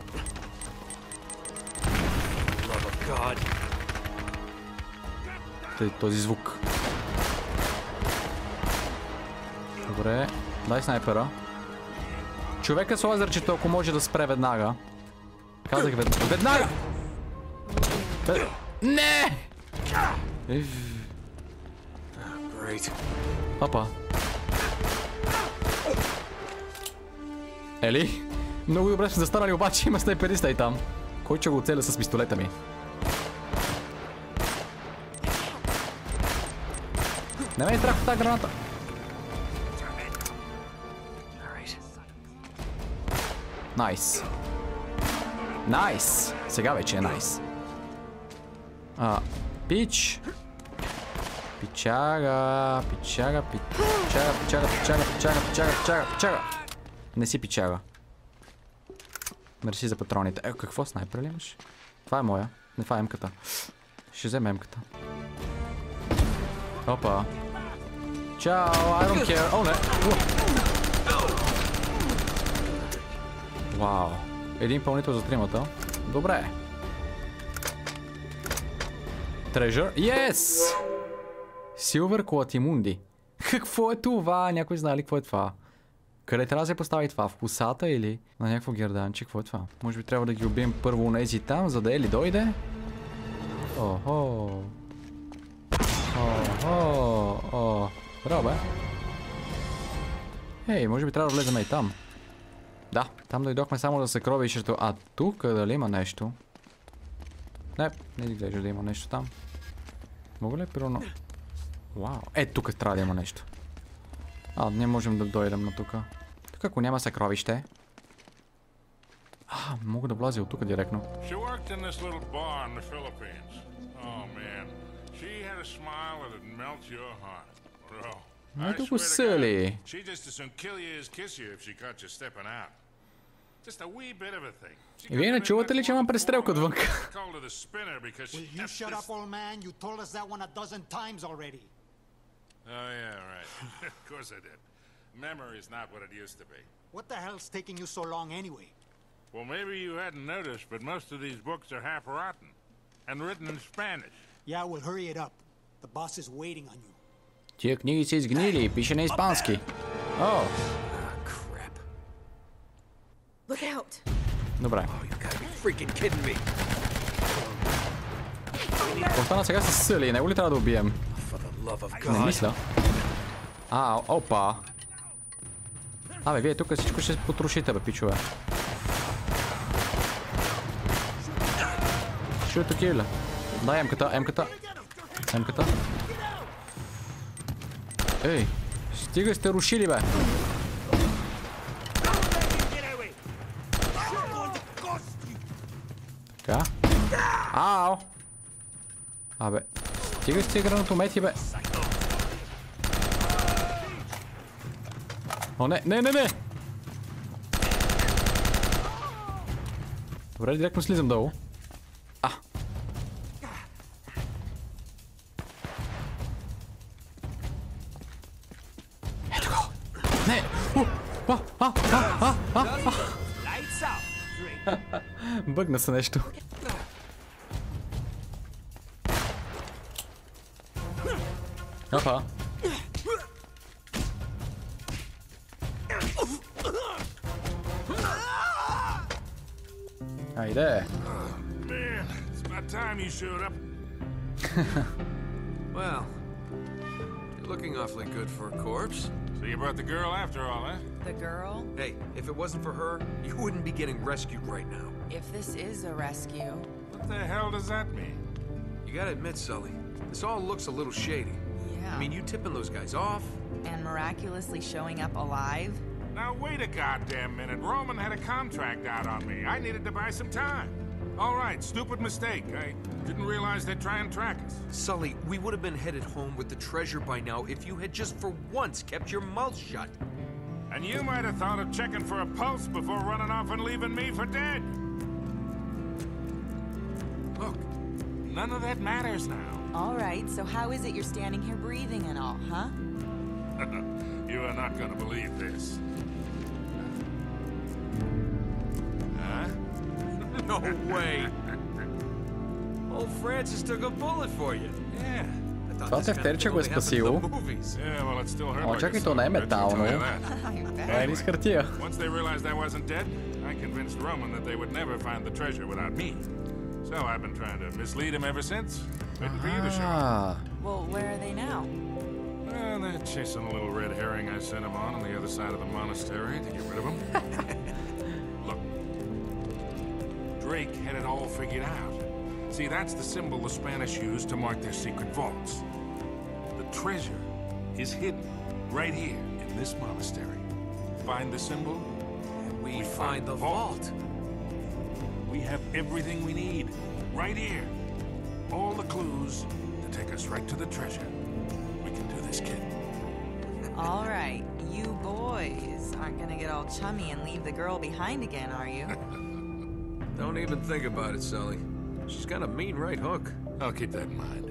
Тъй, този звук. Добре, дай снайпера. Човека с лазерчето, ако може да спре веднага. Казах вед... веднага! Вед... Не! Опа. Ели? Много добре сме застанали, обаче има снайпериста и там. Кой ще го оцеля с пистолета ми? Не ме е страх от тази граната. Найс. Найс. Сега вече е найс. А, пич. Пичага, пичага, пичага, пичага, пичага, пичага, пичага, пичага, пичага. Не си пичага. Мерси за патроните. Е, какво снайпер ли имаш? Това е моя. Не, това е емката. Ще взема емката. Опа. Чао, I don't care. О, не. Вау. Един пълнител за тримата. Добре. Treasure. Yes! Силвер Колатимунди. Какво е това? Някой знае ли какво е това? Къде трябва да се постави това? В косата или на някакво герданче? Какво е това? Може би трябва да ги убием първо нези там, за да Ели дойде? Охо. Охо. О. Браво, бе. Ей, може би трябва да влезем и там. Да, там дойдохме само за съкровището. А тук дали има нещо? Не, не изглежда да има нещо там. Мога ли примерно... Вау, е, тук трябва да има нещо. А, не можем да дойдем на тук. Тук ако няма съкровище... А, мога да вляза от тук директно. She worked in this little bar in the Philippines. Oh man, she had a smile that'd melt your heart, bro. I Ето swear го to God, сели. She just as soon kill you as kiss you if she caught you stepping out. Ирина, чего ты лечим пристрелку times already. Oh yeah, right. *laughs* of course I did. Memory's not what it used to be. What the hell's taking you so long anyway? Well, maybe you hadn't noticed, but most of these books are half rotten. And written in Spanish. Yeah, we'll hurry it up. The boss is waiting on you. Те книги здесь гнили, пища испанский. О! Oh. Какво стана сега с Сили? Него ли трябва да убием? Не мисля. А, опа. Абе, вие тук всичко ще потрошите, бе, пичове. Shoot to kill. Дай емката, емката. Емката. Ей, стига сте рушили, бе. Абе, стига сте гранатомети, бе. О, не, не, не, не! Добре, директно слизам долу. А! Ето го! Не! У! А, а, а, а, а. Бъгна се нещо. How're you there. Oh, man, it's about time you showed up. *laughs* well, you're looking awfully good for a corpse. So you brought the girl after all, eh? The girl? Hey, if it wasn't for her, you wouldn't be getting rescued right now. If this is a rescue... What the hell does that mean? You gotta admit, Sully, this all looks a little shady. Yeah. I mean, you tipping those guys off? and miraculously showing up alive? Now wait a goddamn minute. Roman had a contract out on me. I needed to buy some time. All right, stupid mistake. I didn't realize they'd try and track us. Sully, we would have been headed home with the treasure by now if you had just for once kept your mouth shut. And you might have thought of checking for a pulse before running off and leaving me for dead. Look, none of that matters now. All right, so how is it you're standing here breathing and all, huh? You are not gonna believe this. Huh? No way! Old Francis took a bullet for you. Yeah. I thought Това this kind of тефтерче thing го е only happened in the спасило. movies. Yeah, well, it still hurt О, like чакай, a то не е son of a bitch, I'll метално. tell you that. I bet. Това е ли с хартия? Once they realized I wasn't dead, I convinced Roman that they would never find the treasure without me. So I've been trying to mislead him ever since. Waiting for you to show up. А, Well, where are they now? Well, they're chasing a little red herring I sent them on on the other side of the monastery to get rid of them. *laughs* Look, Drake had it all figured out. See, that's the symbol the Spanish used to mark their secret vaults. The treasure is hidden right here in this monastery. Find the symbol, And we find the vault. we have everything we need right here All the clues to take us right to the treasure. We can do this, kid. All right, you boys aren't gonna get all chummy and leave the girl behind again, are you? *laughs* Don't even think about it, Sully. She's got a mean right hook. I'll keep that in mind.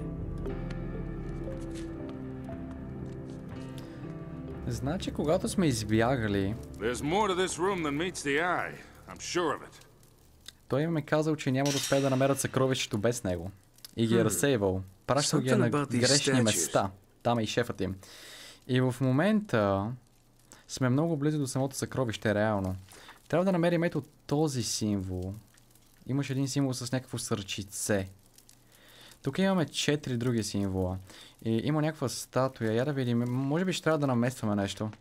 Значи, когато сме избягали, There's more to this room than meets the eye. I'm sure of it. той им е казал, че няма да успее да намерят съкровището без него. И ги е разсейвал. Пращал ги е на грешни места. Там е и шефът им. И в момента сме много близо до самото съкровище, реално. Трябва да намерим ето този символ. Имаш един символ с някакво сърчице. Тук имаме четири други символа. И има някаква статуя. Я да видим. Може би ще трябва да наместваме нещо.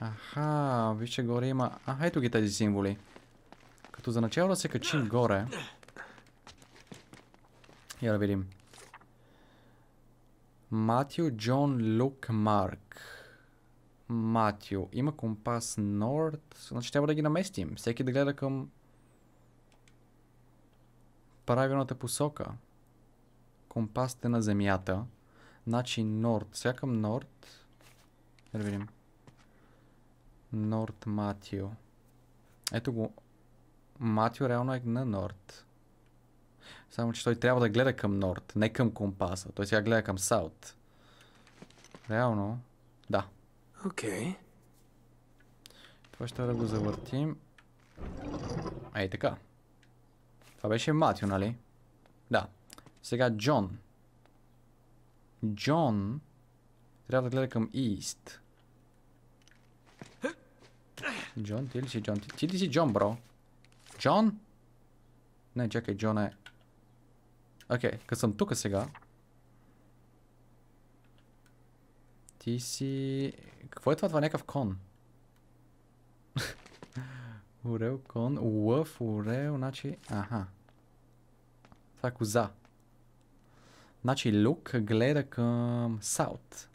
Аха, вижте горе има... А, ето ги тези символи. Като за начало да се качим горе. Я да видим. Матио, Джон, Люк, Марк. Матио. Има компас Норд. Значи трябва да ги наместим. Всеки да гледа към правилната посока. Компасите на земята. Значи Норд. Сега към Норд. Да видим. Норд Матио. Ето го. Матио реално е на Норд. Само, че той трябва да гледа към Норд, не към компаса. Той сега гледа към Саут. Реално, да. Okay. Това ще да го завъртим. Ей така. Това беше Матю, нали? Да. Сега Джон. Джон трябва да гледа към Ист. Джон, ти ли си Джон? Ти, ти ли си Джон, бро? Джон? Не, чакай, Джон е... Окей, okay, като съм тук сега. Ти си... Какво е това? Това е някакъв кон. *laughs* Орел, кон, лъв, орел, значи... Аха. Това е коза. Значи Люк гледа към Саут.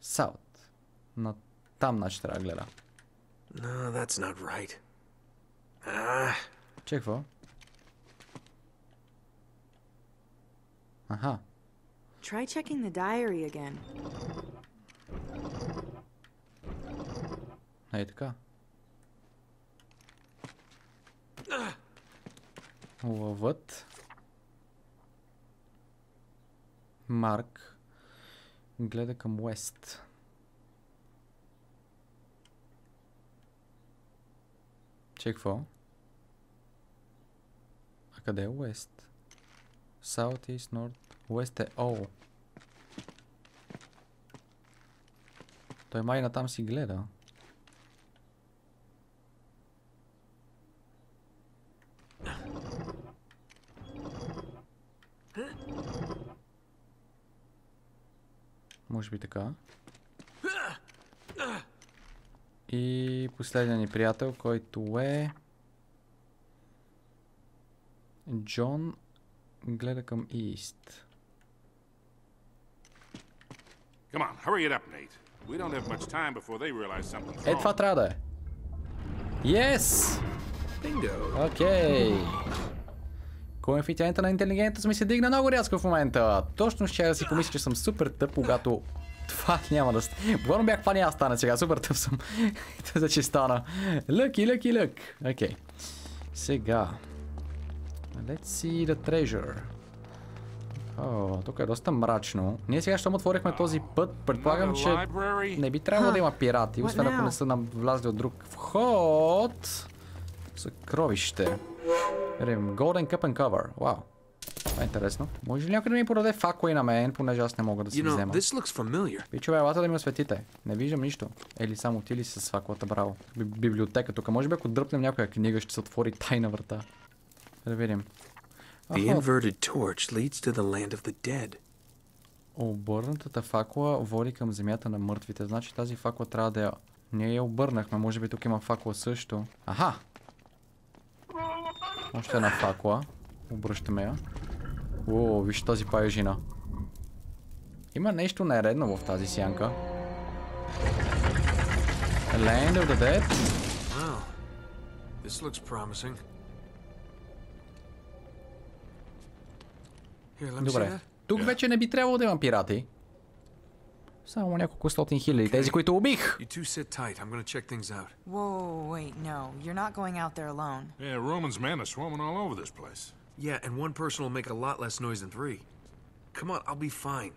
Саут. На там, значи, трябва да гледа. No, that's not right. Ah, Че какво? Аха. Try checking the diary again. Ей така. Лъвът. Марк гледа към Уест. Че какво? А къде е Уест? South, East, North. Уест е О. Той май натам си гледа. Може би така. И последният ни приятел, който е... Джон гледа към Ист. Come on, hurry it up, Nate. We don't have much time before they realize something's Е, това трябва да е. Yes! bingo. Окей. Коефициента на интелигентност ми се дигна много рязко в момента. Точно ще да си помисля, че съм супер тъп, когато това няма да стане. Буквално бях това няма да стане сега. Супер тъп съм. *laughs* Това че стана. Лъки, лъки, лък. Окей. Сега. Let's see the treasure. О, тук е доста мрачно. Ние сега, щом отворихме този път, предполагам, че не би трябвало да има пирати, освен ако не са нам влязли от друг вход. Съкровище. Видим, Golden Cup and Cover. Вау. Това е интересно. Може ли някой да ми продаде факла и на мен, понеже аз не мога да си You know, взема? this looks familiar. Пичове, елата да ми осветите. Не виждам нищо. Или само ти ли си с факлата, браво. Би- Библиотека тук. Може би ако дръпнем някоя книга, ще се отвори тайна врата. Да видим. The inverted torch leads to the land of the dead. Обърнатата факла води към земята на мъртвите. Значи тази факла трябва да я... Ние я обърнахме. Може би тук има факла също. Аха! Още една факла. Обръщаме я. О, виж тази паяжина. Има нещо нередно в тази сянка. Land of the Dead. Wow. This looks promising. Here, let me see Добре. that. Тук вече не би трябвало да има пирати. Само няколко стотин хиляди. Тези, които убих. You two sit tight. I'm gonna check things out. Whoa, wait, no. You're not going out there alone. Yeah, Roman's men are swarming all over this place. Yeah, and one person will make a lot less noise than three. Come on, I'll be fine.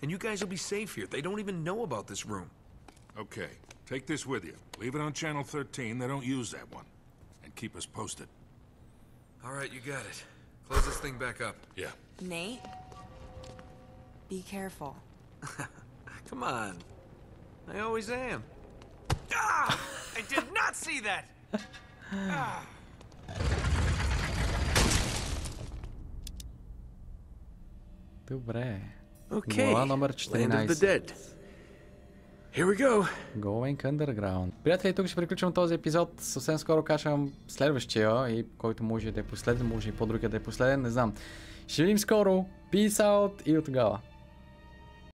And you guys will be safe here. They don't even know about this room. Okay, take this with you. Leave it on channel 13. They don't use that one. And keep us posted. All right, you got it. Close this thing back up. Yeah. Nate? Be careful. *laughs* Come on. I always am. Ah! I did not see that! *laughs* Добре. Okay. Глава номер Land of the 14. dead. Here we go. Going Underground. Приятели, тук ще приключвам този епизод. Съвсем скоро качвам следващия и който може да е последен, може и по-другия да е последен, не знам. Ще видим скоро. Peace out и от тогава.